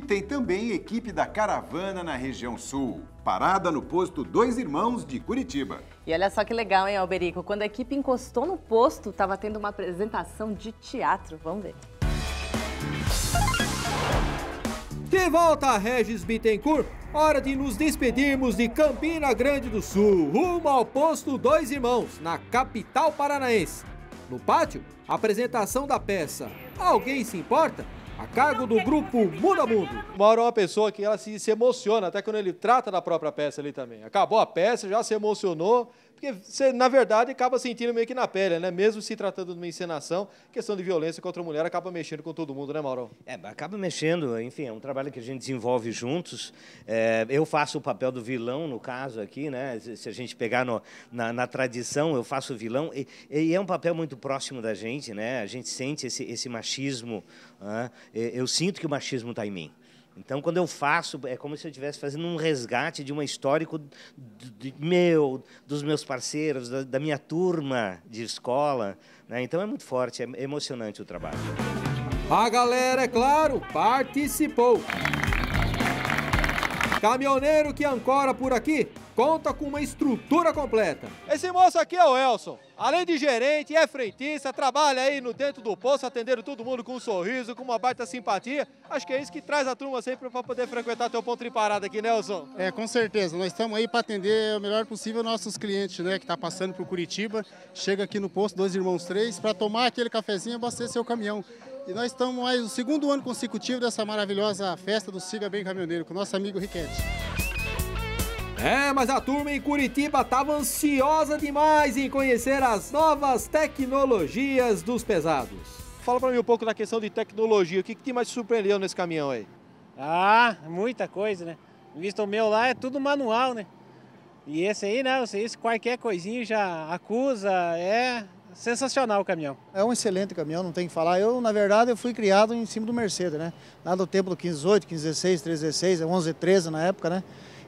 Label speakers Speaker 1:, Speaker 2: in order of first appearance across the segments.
Speaker 1: E tem também equipe da caravana na região sul, parada no posto Dois Irmãos de Curitiba.
Speaker 2: E olha só que legal, hein, Alberico? Quando a equipe encostou no posto, estava tendo uma apresentação de teatro. Vamos ver.
Speaker 3: De volta a Regis Bittencourt, hora de nos despedirmos de Campina Grande do Sul, rumo ao posto Dois Irmãos, na capital paranaense. No pátio, apresentação da peça Alguém se importa? A cargo do grupo Muda Mundo.
Speaker 4: Mauro é uma pessoa que ela se, se emociona, até quando ele trata da própria peça ali também. Acabou a peça, já se emocionou, porque você, na verdade, acaba sentindo meio que na pele, né? Mesmo se tratando de uma encenação, questão de violência contra a mulher acaba mexendo com todo mundo, né, Mauro?
Speaker 5: É, acaba mexendo, enfim, é um trabalho que a gente desenvolve juntos. É, eu faço o papel do vilão, no caso aqui, né? Se a gente pegar no, na, na, tradição, eu faço o vilão. E, e, é um papel muito próximo da gente, né? A gente sente esse, esse machismo. Né? Eu sinto que o machismo está em mim. Então, quando eu faço, é como se eu estivesse fazendo um resgate de uma histórico meu, dos meus parceiros, da, da minha turma de escola. Né? Então, é muito forte, é emocionante o trabalho.
Speaker 3: A galera, é claro, participou. Caminhoneiro que ancora por aqui conta com uma estrutura completa.
Speaker 4: Esse moço aqui é o Elson. Além de gerente, é frentista, trabalha aí no dentro do posto, atendendo todo mundo com um sorriso, com uma baita simpatia. Acho que é isso que traz a turma sempre para poder frequentar teu ponto de parada aqui, Nelson.
Speaker 6: Né, é, com certeza. Nós estamos aí para atender o melhor possível nossos clientes, né, que está passando por Curitiba, chega aqui no posto Dois Irmãos Três para tomar aquele cafezinho e abastecer seu caminhão. E nós estamos mais no segundo ano consecutivo dessa maravilhosa festa do Siga Bem Caminhoneiro, com o nosso amigo Riquete.
Speaker 3: É, mas a turma em Curitiba estava ansiosa demais em conhecer as novas tecnologias dos pesados.
Speaker 4: Fala para mim um pouco da questão de tecnologia. O que, que te mais surpreendeu nesse caminhão aí?
Speaker 7: Ah, muita coisa, né? Visto o meu lá é tudo manual, né? E esse aí, né? Esse qualquer coisinha já acusa, é sensacional o caminhão.
Speaker 8: É um excelente caminhão, não tem que falar. Eu, na verdade, eu fui criado em cima do Mercedes, né? Lá do tempo do 1518, 1516, 316, 1113 na época, né?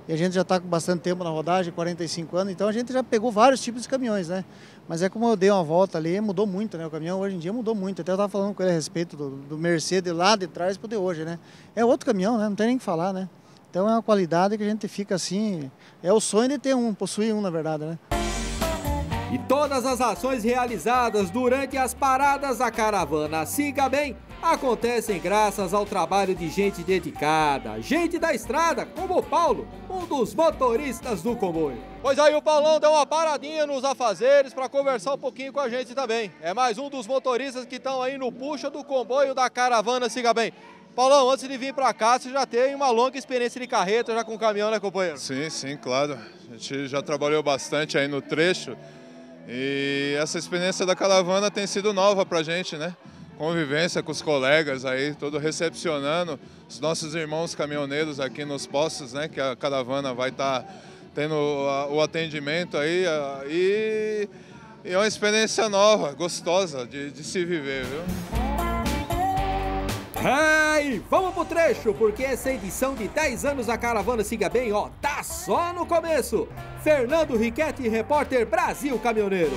Speaker 8: E a gente já está com bastante tempo na rodagem, 45 anos, então a gente já pegou vários tipos de caminhões, né? Mas é como eu dei uma volta ali, mudou muito, né? O caminhão hoje em dia mudou muito. Até eu estava falando com ele a respeito do, do Mercedes lá de trás para o de hoje, né? É outro caminhão, né? Não tem nem o que falar, né? Então é uma qualidade que a gente fica assim. É o sonho de ter um, possuir um, na verdade, né?
Speaker 3: E todas as ações realizadas durante as paradas da caravana Siga Bem acontecem graças ao trabalho de gente dedicada, gente da estrada, como o Paulo, um dos motoristas do comboio.
Speaker 4: Pois aí o Paulão deu uma paradinha nos afazeres para conversar um pouquinho com a gente também. É mais um dos motoristas que estão aí no puxa do comboio da caravana Siga Bem. Paulão, antes de vir para cá, você já tem uma longa experiência de carreta já com caminhão, né, companheiro?
Speaker 9: Sim, sim, claro. A gente já trabalhou bastante aí no trecho. E essa experiência da caravana tem sido nova para a gente, né? Convivência com os colegas aí, todo recepcionando os nossos irmãos caminhoneiros aqui nos postos, né? Que a caravana vai estar tá tendo o atendimento aí e, é uma experiência nova, gostosa de, de se viver, viu?
Speaker 3: E vamos pro trecho, porque essa edição de 10 anos da Caravana Siga Bem, ó, tá só no começo. Fernando Riquetti, repórter Brasil Caminhoneiro.